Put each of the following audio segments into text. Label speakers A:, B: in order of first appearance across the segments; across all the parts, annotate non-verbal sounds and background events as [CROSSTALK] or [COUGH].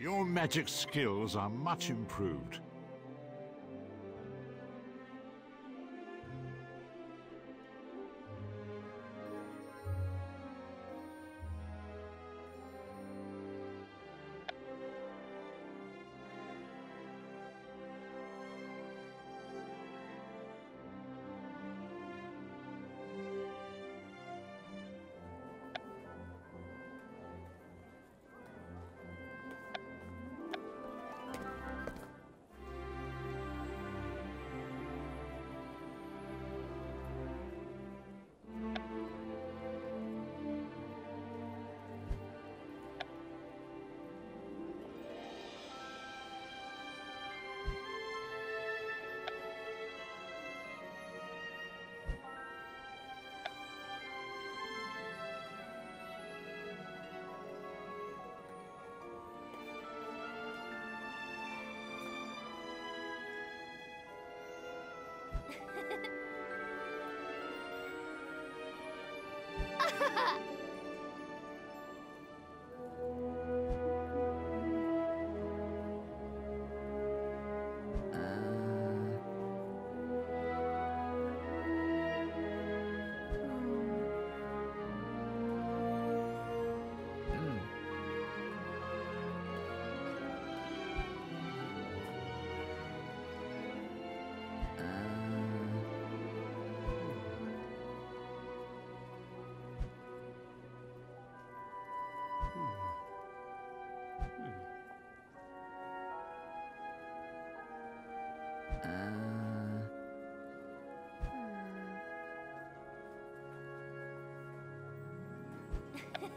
A: Your magic skills are much improved.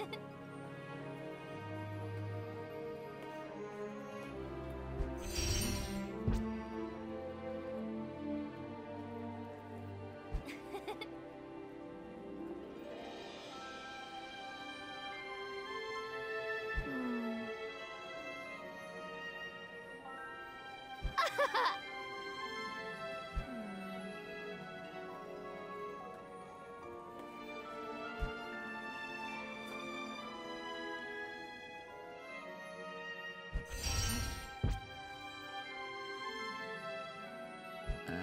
A: Ha [LAUGHS] ha!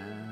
A: Amen.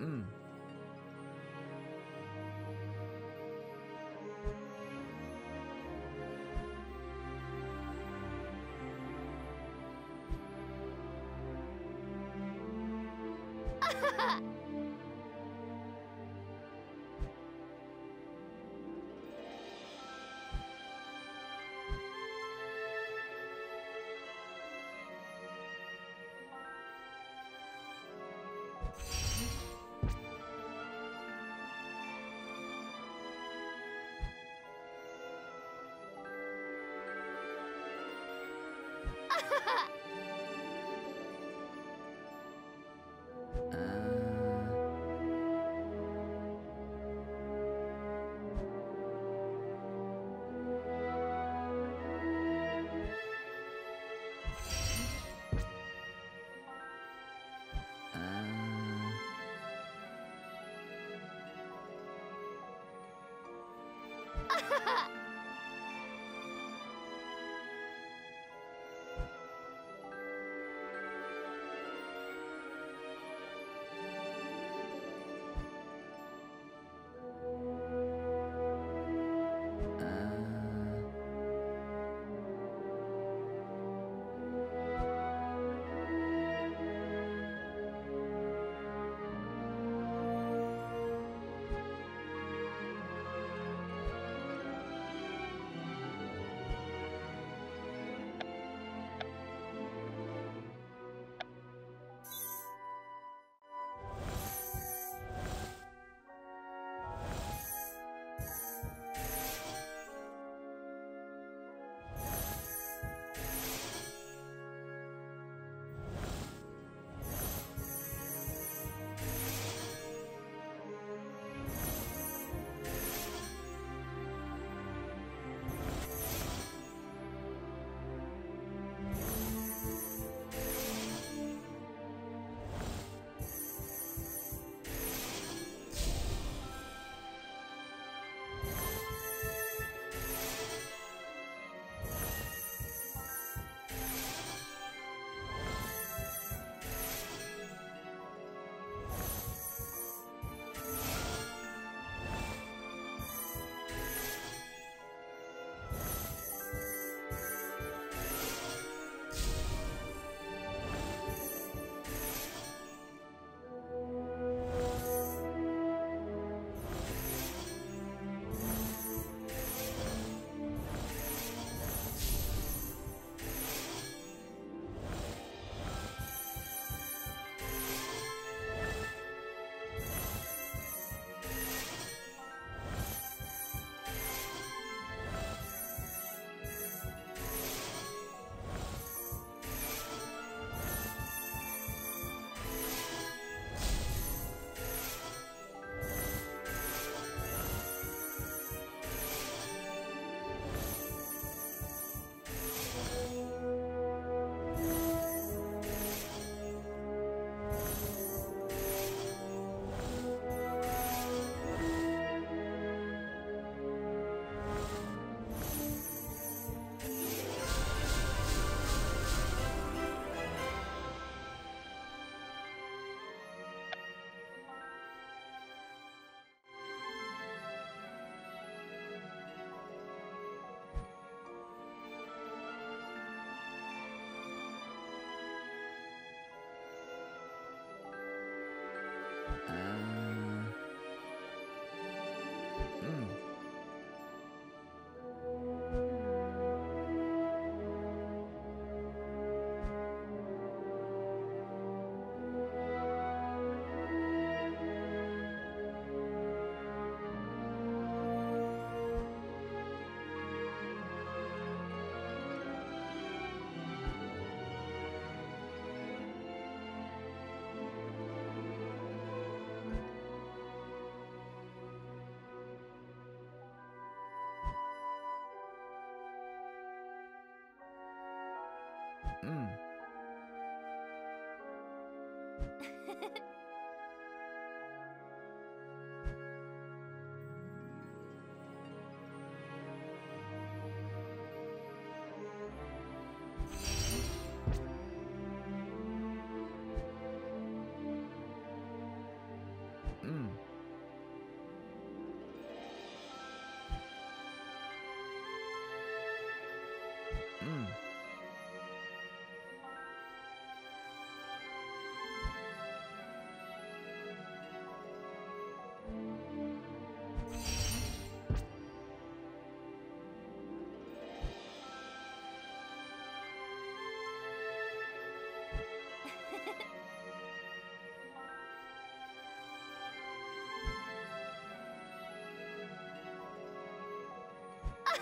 A: うん。[LAUGHS] Ha ha ha!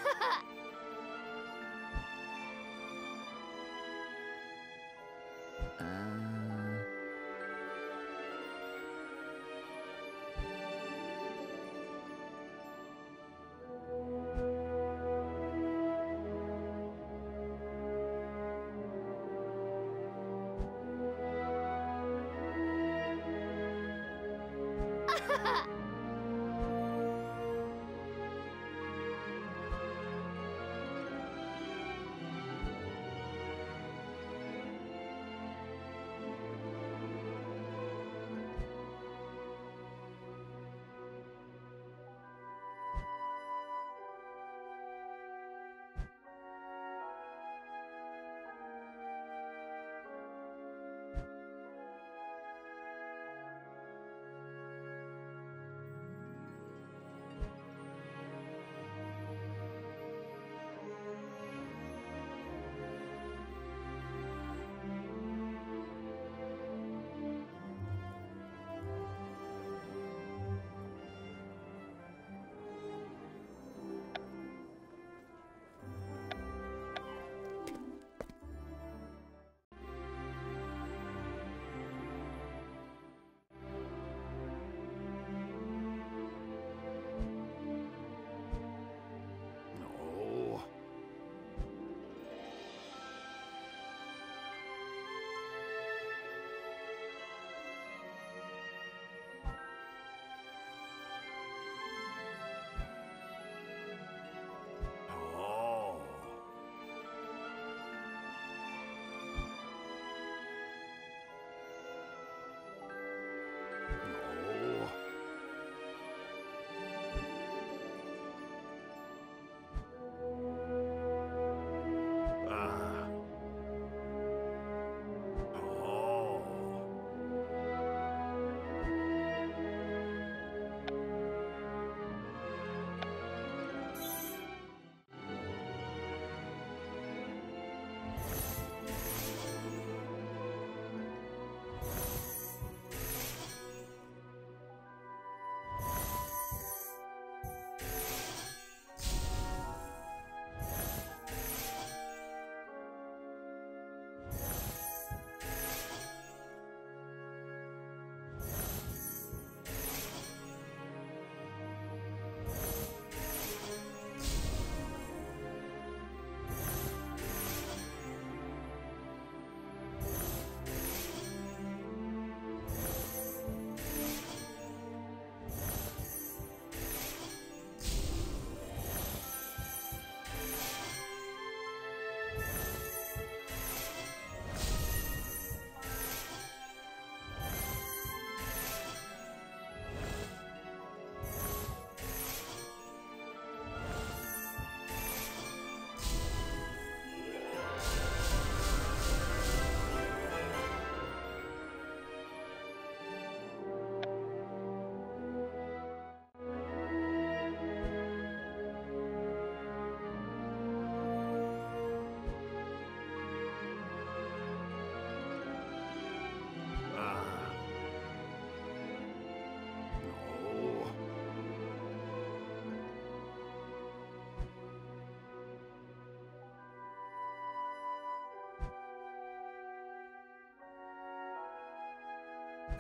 A: Ha [LAUGHS] ha!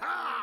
A: Ah!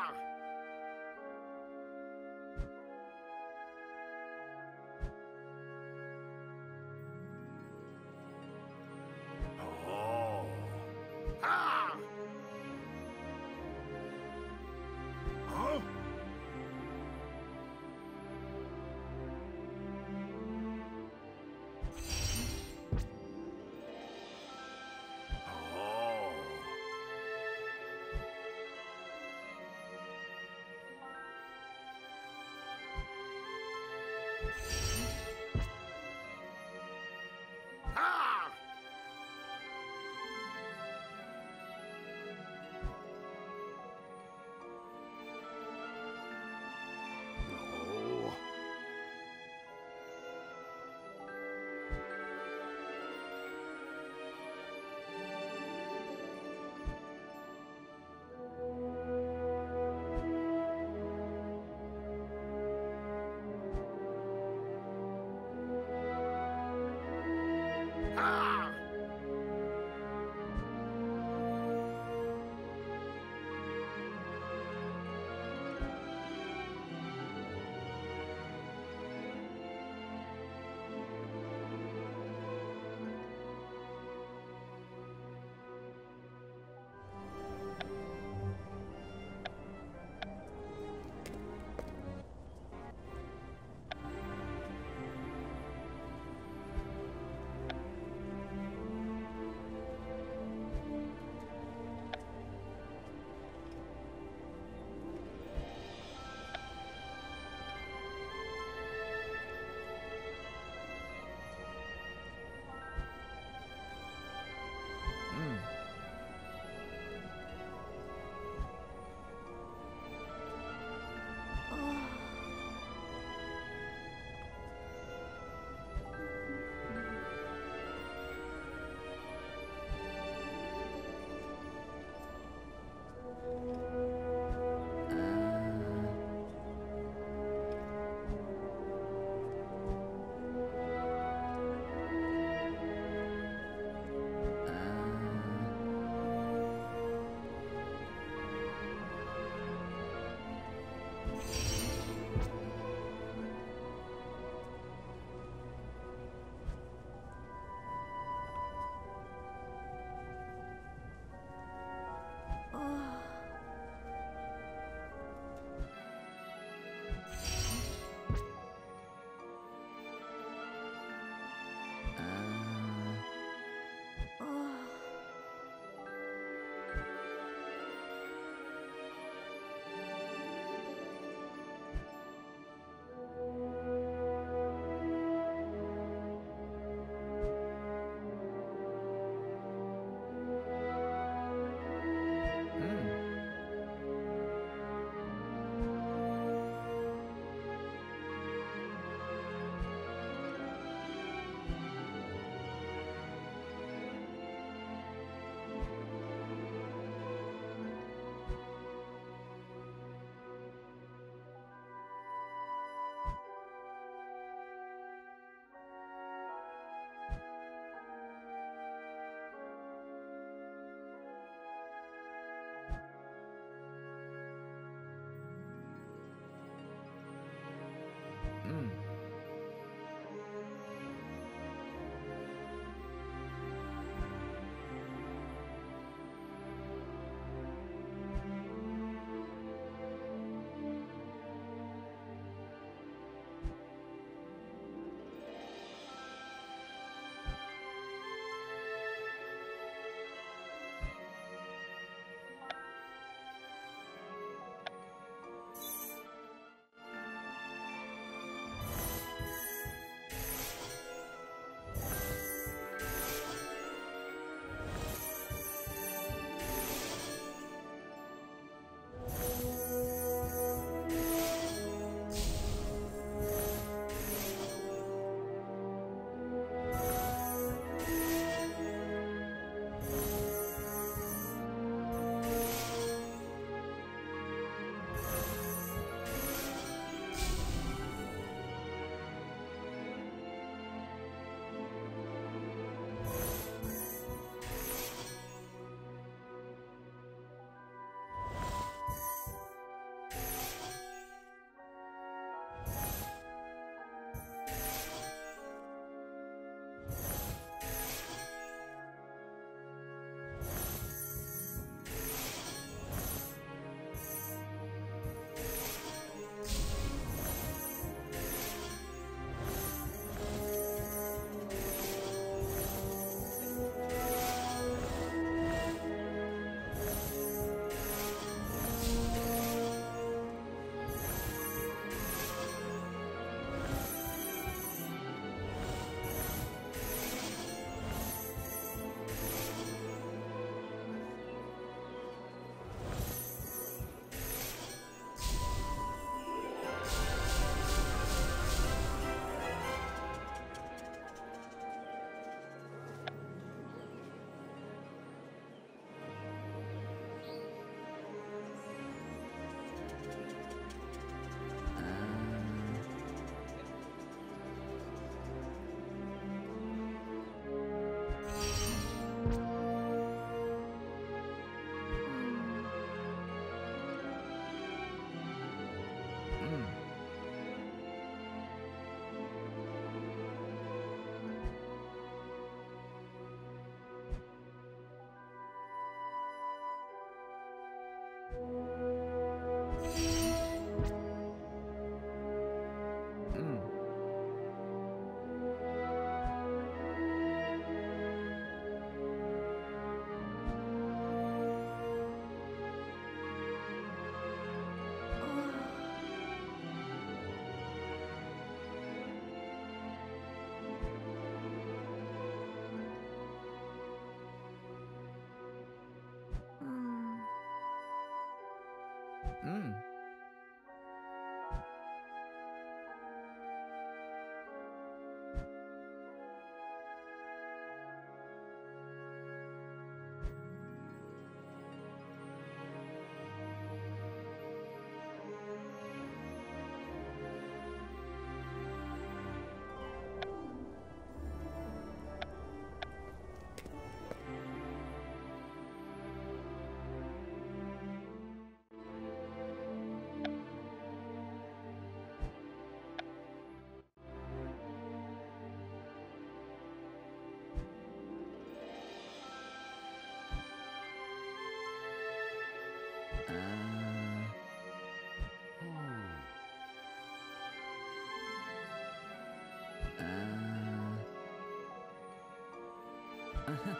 A: 嗯哼。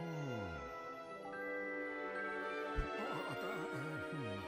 A: 嗯。哦，
B: 嗯
A: 嗯。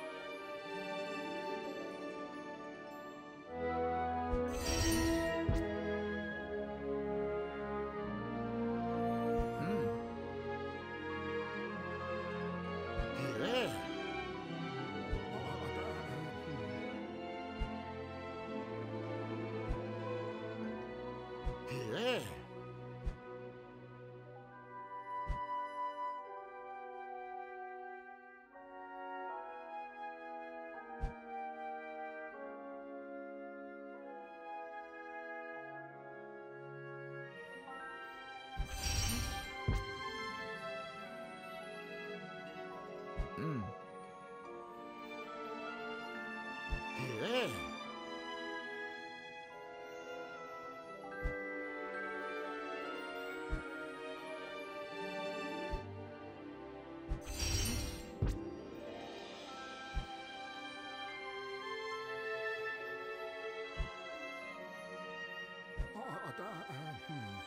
A: Ah, da, äh, hm.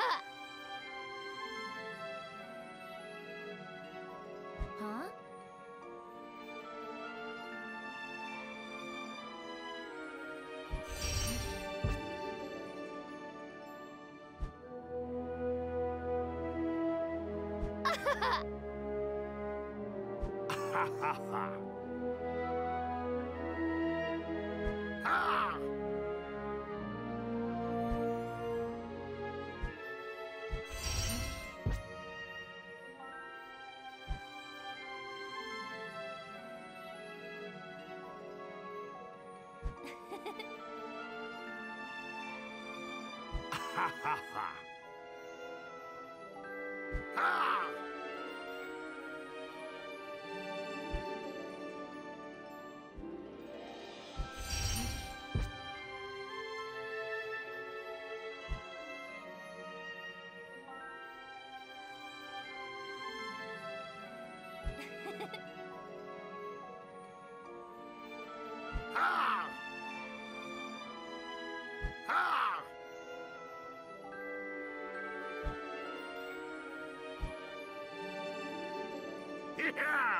C: Huh?
A: Ha ha ha! Ah! Ha ha ha! Yeah!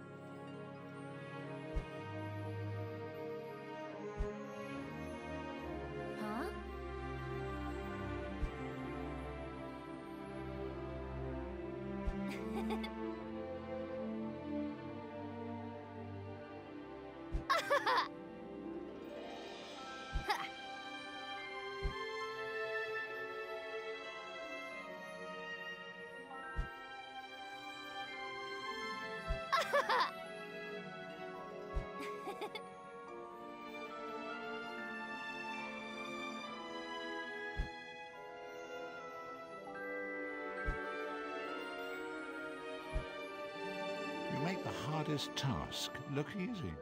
C: you
A: make the hardest task look easy.